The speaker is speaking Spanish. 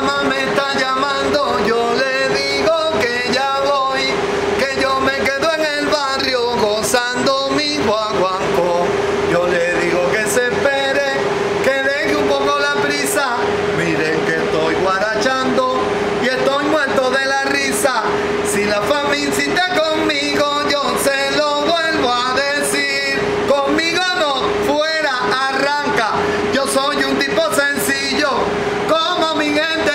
mamá me está llamando, yo le digo que ya voy, que yo me quedo en el barrio gozando mi guaguancó. Yo le digo que se espere, que deje un poco la prisa, miren que estoy guarachando y estoy muerto de la risa. Si la familia está conmigo, yo se lo vuelvo a decir, conmigo no, fuera, arranca, yo soy un tipo sencillo. como mi gente